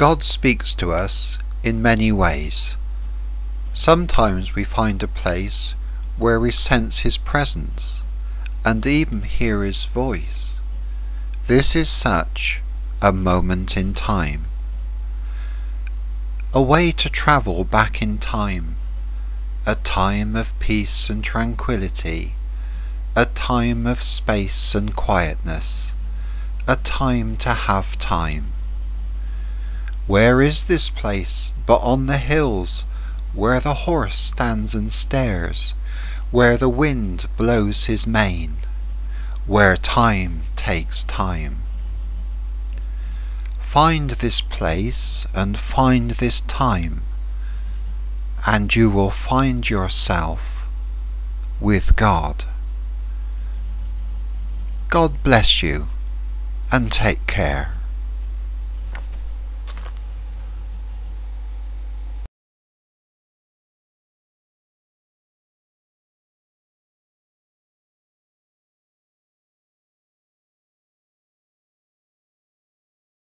God speaks to us in many ways. Sometimes we find a place where we sense His presence and even hear His voice. This is such a moment in time. A way to travel back in time. A time of peace and tranquility. A time of space and quietness. A time to have time. Where is this place but on the hills, where the horse stands and stares, where the wind blows his mane, where time takes time? Find this place and find this time, and you will find yourself with God. God bless you and take care.